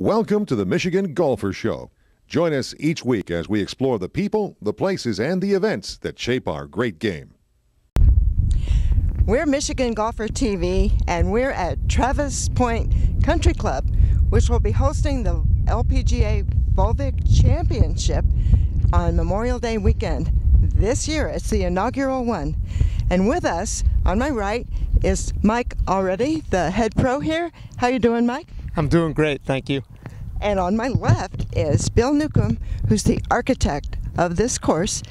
Welcome to the Michigan Golfer Show. Join us each week as we explore the people, the places, and the events that shape our great game. We're Michigan Golfer TV, and we're at Travis Pointe Country Club, which will be hosting the LPGA Volvik Championship on Memorial Day weekend. This year, it's the inaugural one. And with us, on my right, is Mike Areddy, the head pro here. How you doing, Mike? I'm doing great, thank you. And on my left is Bill Newcomb, who's the architect of this course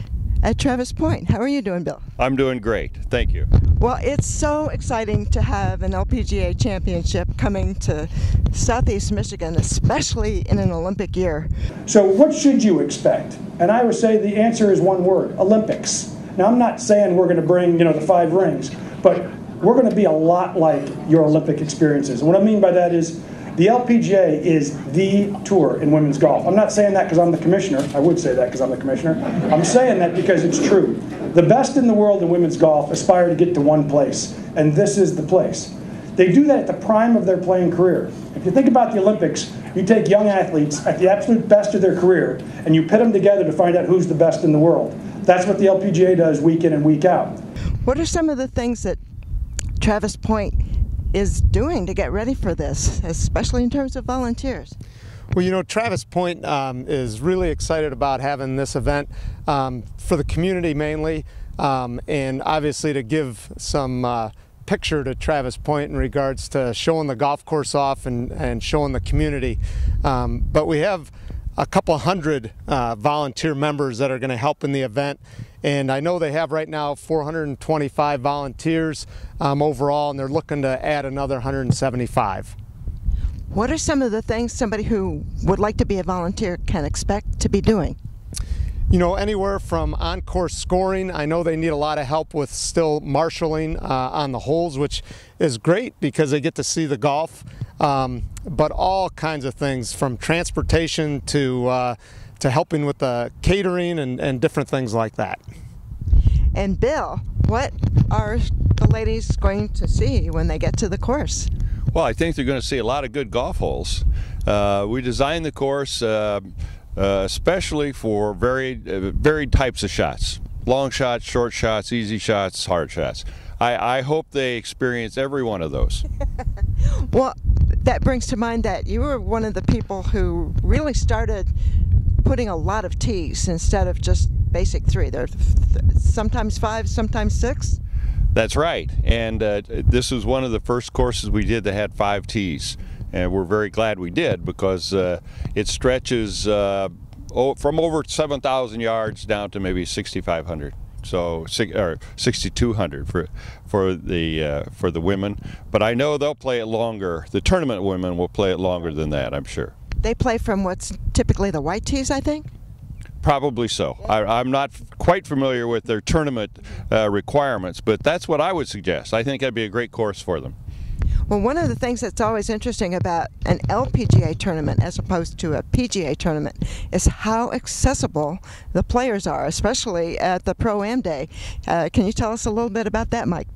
at Travis Pointe. How are you doing, Bill? I'm doing great, thank you. Well, it's so exciting to have an LPGA championship coming to Southeast Michigan, especially in an Olympic year. So, what should you expect? And I would say the answer is one word Olympics. Now, I'm not saying we're going to bring, you know, the five rings, but we're going to be a lot like your Olympic experiences. And what I mean by that is the LPGA is the tour in women's golf. I'm not saying that because I'm the commissioner. I would say that because I'm the commissioner. I'm saying that because it's true. The best in the world in women's golf aspire to get to one place, and this is the place. They do that at the prime of their playing career. If you think about the Olympics, you take young athletes at the absolute best of their career and you pit them together to find out who's the best in the world. That's what the LPGA does week in and week out. What are some of the things that Travis Pointe is doing to get ready for this, especially in terms of volunteers? Well, you know, Travis Pointe um, is really excited about having this event um, for the community mainly, um, and obviously to give some uh, picture to Travis Pointe in regards to showing the golf course off and, and showing the community. Um, but we have a couple hundred uh, volunteer members that are going to help in the event. And I know they have right now 425 volunteers um, overall, and they're looking to add another 175. What are some of the things somebody who would like to be a volunteer can expect to be doing? you know, anywhere from on-course scoring. I know they need a lot of help with still marshaling uh, on the holes, which is great because they get to see the golf. Um, but all kinds of things from transportation to uh, to helping with the catering and, and different things like that. And Bill, what are the ladies going to see when they get to the course? Well, I think they're going to see a lot of good golf holes. Uh, we designed the course uh, uh, especially for varied, uh, varied types of shots. Long shots, short shots, easy shots, hard shots. I, I hope they experience every one of those. well, that brings to mind that you were one of the people who really started putting a lot of tees instead of just basic three. There, sometimes five, sometimes six. That's right, and uh, this was one of the first courses we did that had five tees and we're very glad we did because uh, it stretches uh, from over 7,000 yards down to maybe 6,500 so or 6200 for for the uh, for the women but I know they'll play it longer the tournament women will play it longer than that I'm sure they play from what's typically the white tees I think Probably so. I, am not quite familiar with their tournament uh, requirements, but that's what I would suggest. I think that'd be a great course for them. Well, one of the things that's always interesting about an LPGA tournament as opposed to a PGA tournament is how accessible the players are, especially at the Pro Am Day. Uh, can you tell us a little bit about that, Mike?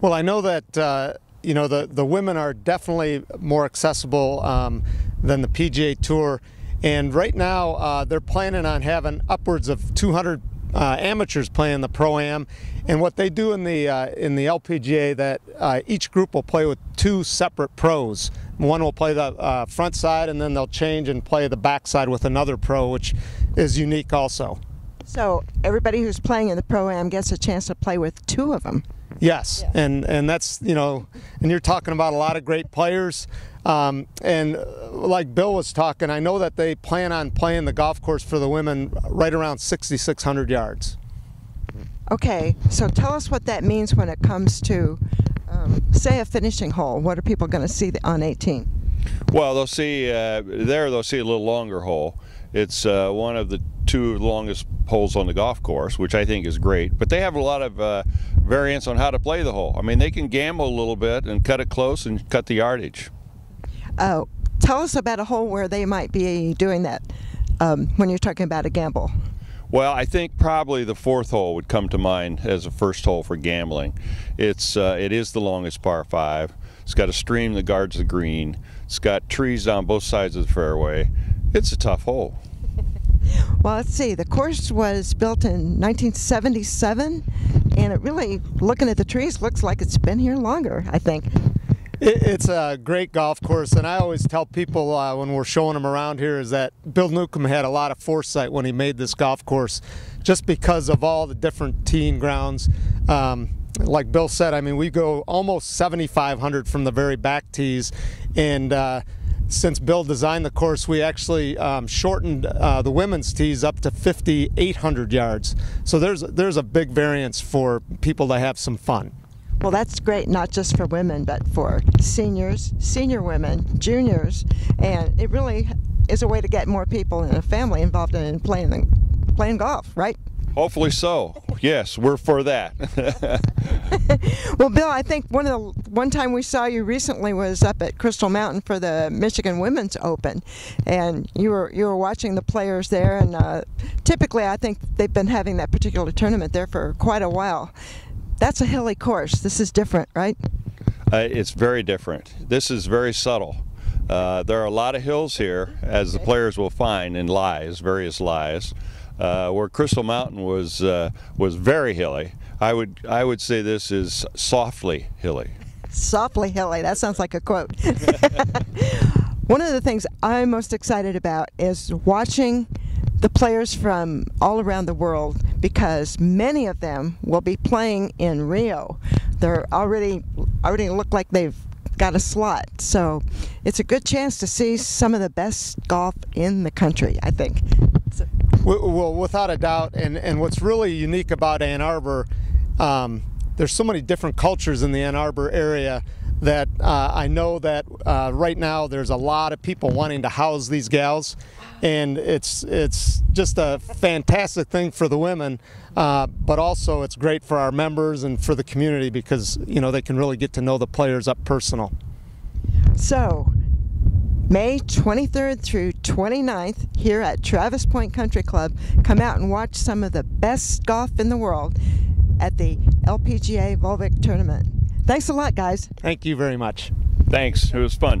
Well, I know that. Uh, you know the, the women are definitely more accessible um, than the PGA Tour, and right now uh, they're planning on having upwards of 200 uh, amateurs playing the pro am, and what they do in the uh, in the LPGA that uh, each group will play with two separate pros. One will play the uh, front side, and then they'll change and play the back side with another pro, which is unique also. So everybody who's playing in the pro am gets a chance to play with two of them. Yes, yeah. and and that's you know, and you're talking about a lot of great players. Um, and uh, like Bill was talking, I know that they plan on playing the golf course for the women right around 6,600 yards. Okay, so tell us what that means when it comes to, um, say, a finishing hole. What are people going to see on 18? Well, they'll see uh, there. They'll see a little longer hole. It's uh, one of the two longest holes on the golf course, which I think is great. But they have a lot of uh, variance on how to play the hole. I mean, they can gamble a little bit and cut it close and cut the yardage. Uh, tell us about a hole where they might be doing that um, when you're talking about a gamble. Well, I think probably the fourth hole would come to mind as a first hole for gambling. It's uh, it is the longest par five. It's got a stream that guards the green. It's got trees down both sides of the fairway. It's a tough hole. Well, let's see. The course was built in 1977, and it really, looking at the trees, looks like it's been here longer, I think. It's a great golf course, and I always tell people uh, when we're showing them around here is that Bill Newcomb had a lot of foresight when he made this golf course, just because of all the different teeing grounds. Um, like Bill said, I mean, we go almost 7,500 from the very back tees, and uh, since Bill designed the course, we actually um, shortened uh, the women's tees up to 5,800 yards. So there's there's a big variance for people to have some fun. Well, that's great, not just for women, but for seniors, senior women, juniors, and it really is a way to get more people in a family involved in playing playing golf, right? Hopefully so. Yes, we're for that. well, Bill, I think one of the one time we saw you recently was up at Crystal Mountain for the Michigan Women's Open, and you were you were watching the players there. And uh, typically, I think they've been having that particular tournament there for quite a while. That's a hilly course. This is different, right? Uh, it's very different. This is very subtle. Uh, there are a lot of hills here, as the players will find in lies, various lies. Uh, where Crystal Mountain was uh, was very hilly. I would I would say this is softly hilly. Softly hilly. That sounds like a quote. One of the things I'm most excited about is watching the players from all around the world because many of them will be playing in Rio. They're already already look like they've got a slot. So it's a good chance to see some of the best golf in the country, I think. Well, without a doubt, and, and what's really unique about Ann Arbor, um, there's so many different cultures in the Ann Arbor area that uh, I know that uh, right now there's a lot of people wanting to house these gals, and it's it's just a fantastic thing for the women, uh, but also it's great for our members and for the community because you know they can really get to know the players up personal. So. May 23rd through 29th here at Travis Pointe Country Club. Come out and watch some of the best golf in the world at the LPGA Volvik Tournament. Thanks a lot, guys. Thank you very much. Thanks. It was fun.